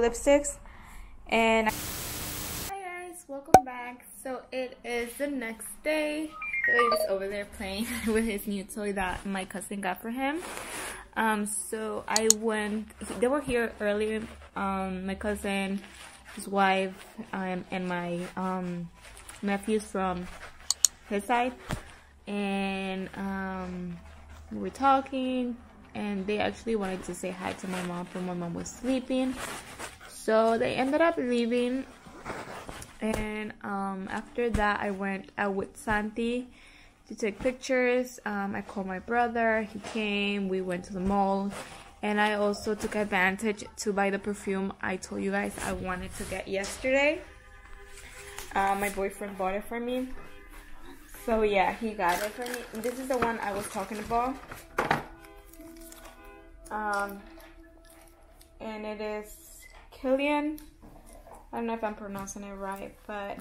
lipsticks and hi guys welcome back. So it is the next day. The baby's over there playing with his new toy that my cousin got for him. Um so i went they were here earlier um my cousin his wife um, and my um nephews from his side. And um we were talking and they actually wanted to say hi to my mom but my mom was sleeping so they ended up leaving. And um, after that i went out with santi to take pictures. Um, i called my brother. He came. We went to the mall. And i also took advantage to buy the perfume i told you guys i wanted to get yesterday. Uh, my boyfriend bought it for me. So yeah he got it for me. This is the one i was talking about. Um, and it is Kilian. I don't know if I'm pronouncing it right, but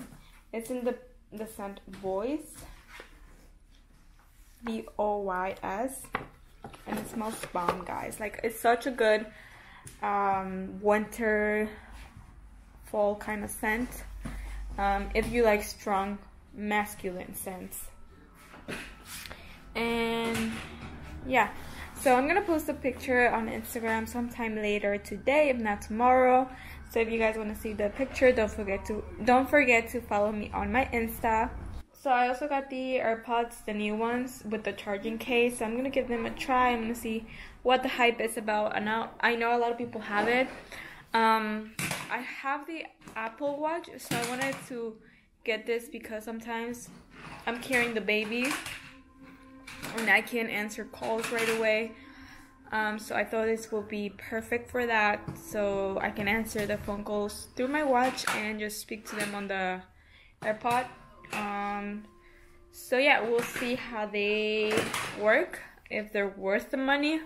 it's in the the scent Voys. V O Y S, and it smells bomb, guys. Like it's such a good um, winter, fall kind of scent. Um, if you like strong masculine scents, and yeah so I'm gonna post a picture on Instagram sometime later today, if not tomorrow. So if you guys want to see the picture, don't forget to don't forget to follow me on my Insta. So I also got the AirPods, the new ones with the charging case. So I'm gonna give them a try. I'm gonna see what the hype is about. I know I know a lot of people have it. Um, I have the Apple Watch, so I wanted to get this because sometimes I'm carrying the baby and I can't answer calls right away. Um, so I thought this will be perfect for that. So I can answer the phone calls through my watch and just speak to them on the AirPod. Um, so yeah, we'll see how they work. If they're worth the money,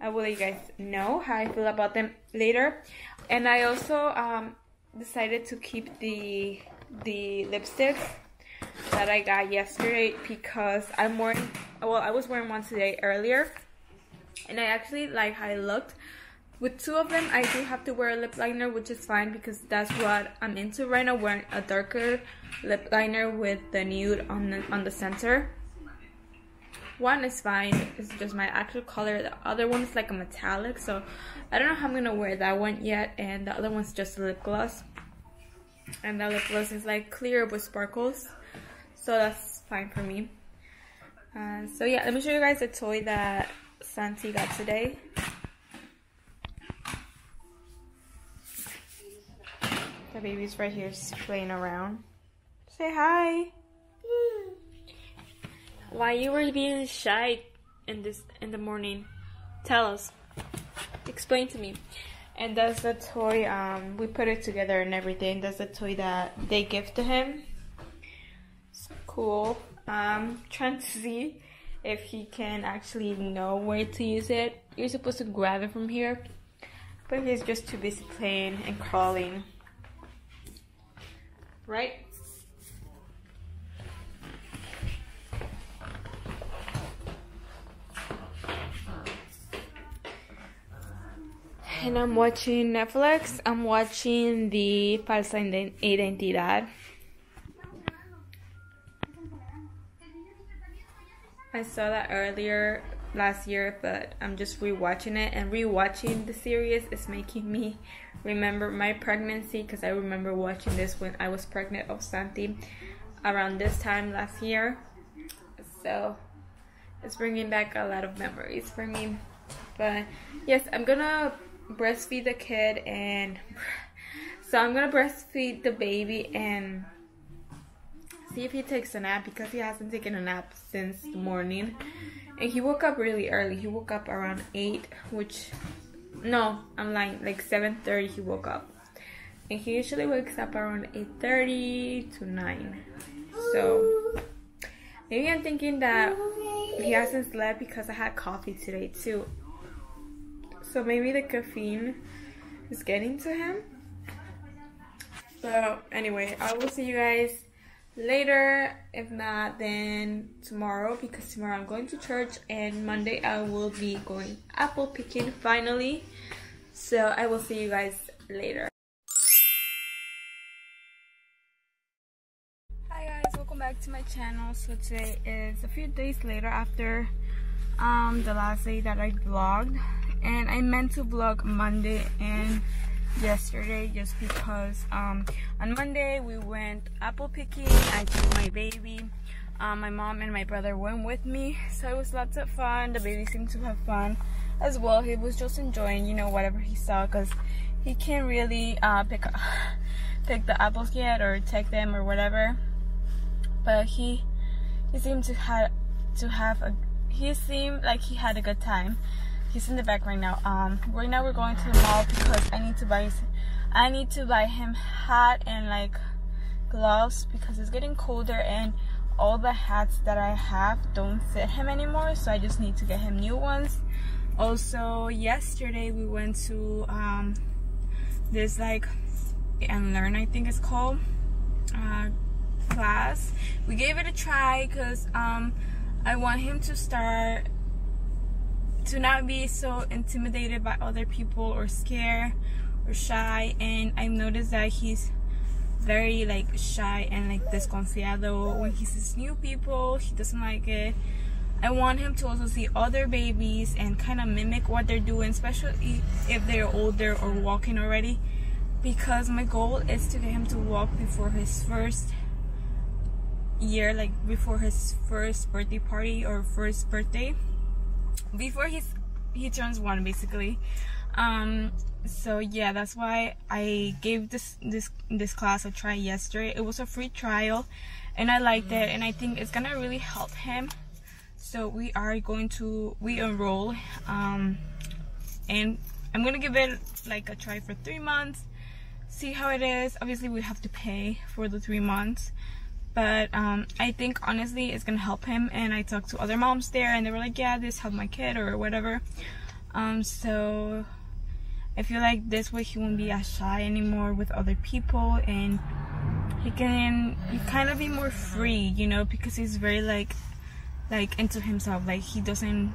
I will let you guys know how I feel about them later. And I also um, decided to keep the the lipsticks that I got yesterday because I'm wearing, well, I was wearing one today earlier and I actually like how it looked. With two of them, I do have to wear a lip liner, which is fine because that's what I'm into right now, wearing a darker lip liner with the nude on the, on the center. One is fine, it's just my actual color. The other one is like a metallic, so I don't know how I'm gonna wear that one yet. And the other one's just lip gloss. And the lip gloss is like clear with sparkles so that's fine for me uh, so yeah let me show you guys the toy that Santi got today. The baby's right here playing around. Say hi. Why you were being shy in this in the morning? Tell us. Explain to me. And that's the toy um we put it together and everything. That's the toy that they give to him. Cool. Um, trying to see if he can actually know where to use it. You're supposed to grab it from here, but he's just too busy playing and crawling. Right? And I'm watching Netflix. I'm watching the Falsa Identidad. I saw that earlier last year, but I'm just rewatching it and rewatching the series is making me remember my pregnancy because I remember watching this when I was pregnant of Santi around this time last year. So it's bringing back a lot of memories for me. But yes, I'm gonna breastfeed the kid and so I'm gonna breastfeed the baby and see if he takes a nap because he hasn't taken a nap since the morning. And he woke up really early. He woke up around 8, which, no, I'm lying, like 7.30 he woke up. And he usually wakes up around 8.30 to 9. So, maybe I'm thinking that he hasn't slept because I had coffee today too. So maybe the caffeine is getting to him. So anyway, I will see you guys later if not then tomorrow because tomorrow i'm going to church and monday i will be going apple picking finally so i will see you guys later. Hi guys, welcome back to my channel. So today is a few days later after um, the last day that I vlogged. And I meant to vlog Monday and yesterday just because um, on Monday we went apple picking. I took my baby. Um, my mom and my brother went with me. So it was lots of fun. The baby seemed to have fun as well. He was just enjoying, you know, whatever he saw because he can't really uh, pick pick the apples yet or take them or whatever. But he he seemed to have to have a he seemed like he had a good time. He's in the back right now. Um, right now we're going to the mall because I need to buy I need to buy him hat and like gloves because it's getting colder and all the hats that I have don't fit him anymore so I just need to get him new ones also yesterday we went to um, this like and learn I think it's called uh, class we gave it a try because um, I want him to start to not be so intimidated by other people or scared or shy and I've noticed that he's very like shy and like desconfiado when he sees new people he doesn't like it I want him to also see other babies and kind of mimic what they're doing, especially if they're older or walking already. Because my goal is to get him to walk before his first year, like before his first birthday party or first birthday. Before he's he turns one basically. Um so yeah that's why I gave this this this class a try yesterday. It was a free trial and I liked it and I think it's gonna really help him so we are going to we enroll um, and I'm gonna give it like a try for three months see how it is obviously we have to pay for the three months but um, I think honestly it's gonna help him. And I talked to other moms there and they were like yeah this helped my kid or whatever. Um, so I feel like this way he won't be as shy anymore with other people and he can kind of be more free you know because he's very like like into himself. Like he doesn't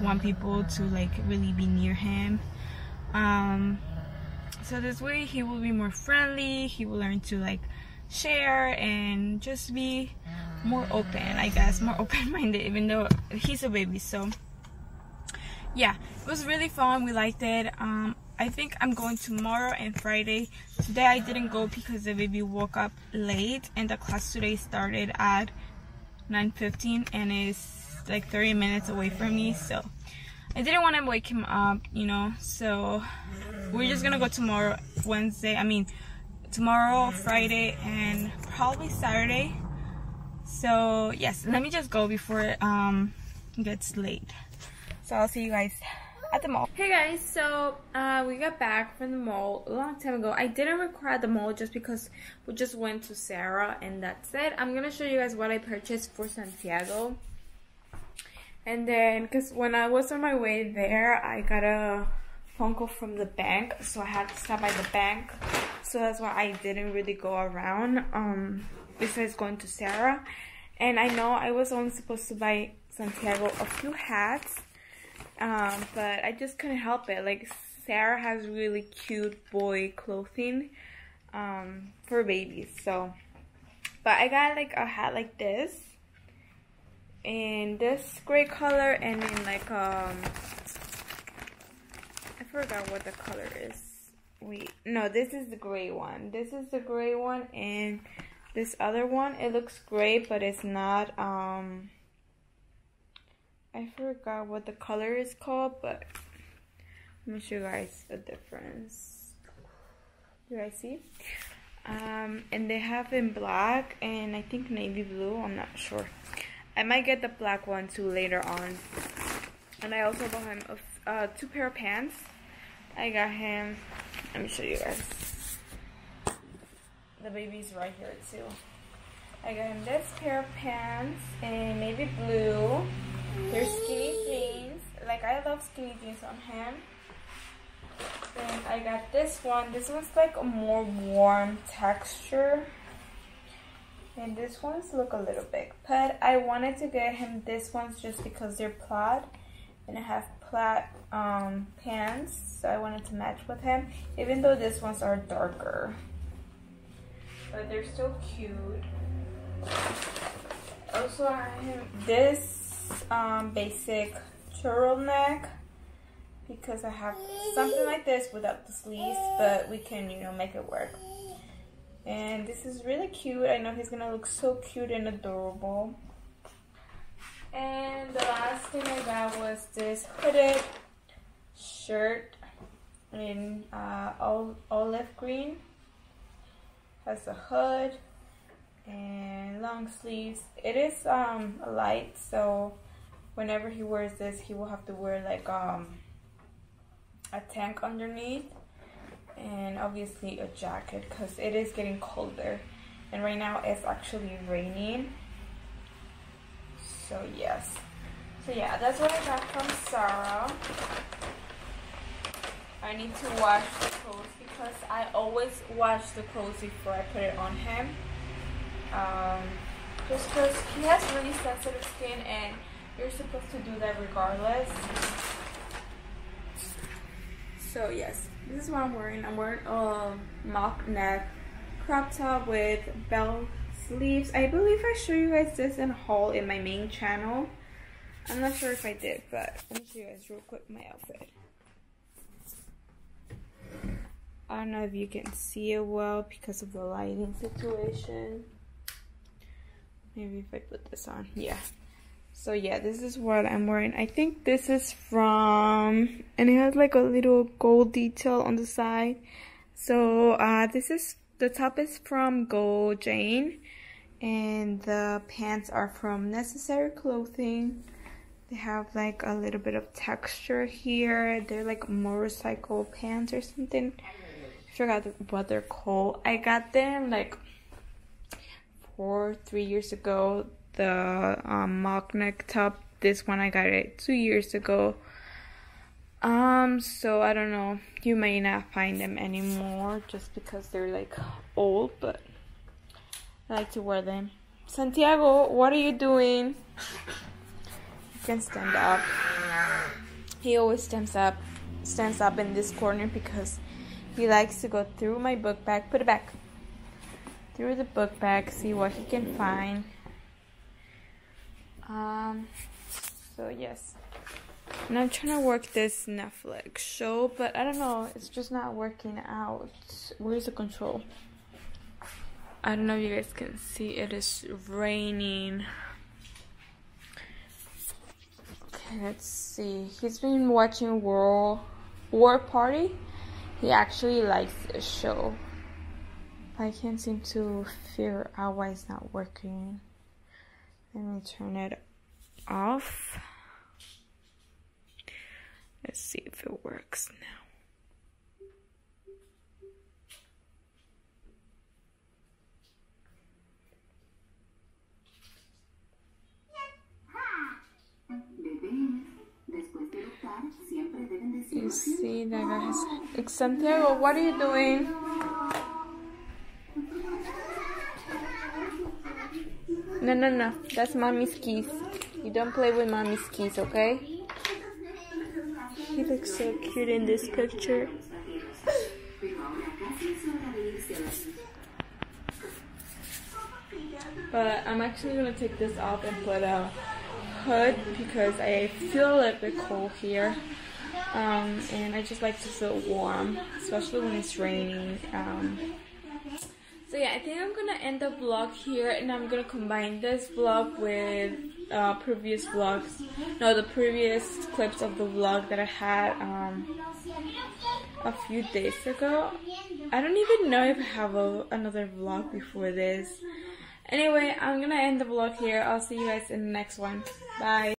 want people to like really be near him. Um so this way he will be more friendly. He will learn to like share and just be more open i guess more open-minded even though he's a baby so. Yeah it was really fun we liked it. Um I think I'm going tomorrow and Friday. Today I didn't go because the baby woke up late and the class today started at 9.15 and it's like 30 minutes away from me so. I didn't want to wake him up you know so. We're just gonna go tomorrow Wednesday I mean tomorrow Friday and probably Saturday so yes let me just go before it um, gets late so I'll see you guys at the mall. Hey guys, so uh, we got back from the mall a long time ago. I didn't record the mall just because we just went to Zara and that's it. I'm gonna show you guys what I purchased for Santiago. And then, because when I was on my way there, I got a phone call from the bank, so I had to stop by the bank. So that's why I didn't really go around, um, besides going to Zara And I know I was only supposed to buy Santiago a few hats um, but I just couldn't help it. Like Zara has really cute boy clothing um, for babies. So, but I got like a hat like this in this gray color and in like um I forgot what the color is. Wait, no, this is the gray one. This is the gray one and this other one it looks gray, but it's not um I forgot what the color is called, but let me show you guys a difference. You guys see? Um, and they have in black and I think navy blue. I'm not sure. I might get the black one too later on. And I also bought him a, uh, two pair of pants. I got him. Let me show you guys. The baby's right here too. I got him this pair of pants in navy blue. They're skinny jeans. Like I love skinny jeans on him. Then I got this one. This one's like a more warm texture. And this ones look a little big. But I wanted to get him this ones just because they're plaid. And I have plaid um, pants, so I wanted to match with him, even though these ones are darker. But they're still cute. Also, I have this um, basic turtleneck because I have something like this without the sleeves, but we can, you know, make it work. And this is really cute. I know he's gonna look so cute and adorable. And the last thing I got was this hooded shirt in uh, olive green. Has a hood and long sleeves. It is um, light, so whenever he wears this, he will have to wear like um, a tank underneath and obviously a jacket because it is getting colder. And right now it's actually raining so yes. So yeah, that's what I got from Zara. I need to wash the clothes because I always wash the clothes before I put it on him. Um, just because he has really sensitive skin and you're supposed to do that regardless. So yes, this is what I'm wearing. I'm wearing a mock neck crop top with bell sleeves. I believe I showed you guys this in haul in my main channel. I'm not sure if I did, but let me show you guys real quick my outfit. I don't know if you can see it well because of the lighting situation. Maybe if I put this on, yeah. So yeah, this is what I'm wearing. I think this is from, and it has like a little gold detail on the side. So uh, this is, the top is from GoJane and the pants are from Necessary Clothing. They have like a little bit of texture here. They're like motorcycle pants or something. I forgot what they're called. I got them like four, three years ago. The um, mock neck top. This one I got it two years ago. Um, so I don't know. You may not find them anymore just because they're like old, but I like to wear them. Santiago, what are you doing? You can stand up. He always stands up, stands up in this corner because he likes to go through my book bag. Put it back. Through the book bag, see what he can find. Um. So yes. And I'm trying to work this Netflix show, but I don't know, it's just not working out. Where's the control? I don't know if you guys can see it is raining. Okay, let's see. He's been watching World War Party. He actually likes the show. I can't seem to figure out why it's not working. Let me turn it off. Let's see if it works now. You see that guys. Santiago, what are you doing? No, no, no. That's mommy's keys. You don't play with mommy's keys, okay? He looks so cute in this picture. But I'm actually gonna take this off and put a hood because I feel a little bit cold here. Um, and I just like to feel warm, especially when it's raining. Um, so yeah, I think I'm gonna end the vlog here, and I'm gonna combine this vlog with uh, previous vlogs. No, the previous clips of the vlog that I had um, a few days ago. I don't even know if I have a, another vlog before this. Anyway, I'm gonna end the vlog here. I'll see you guys in the next one. Bye.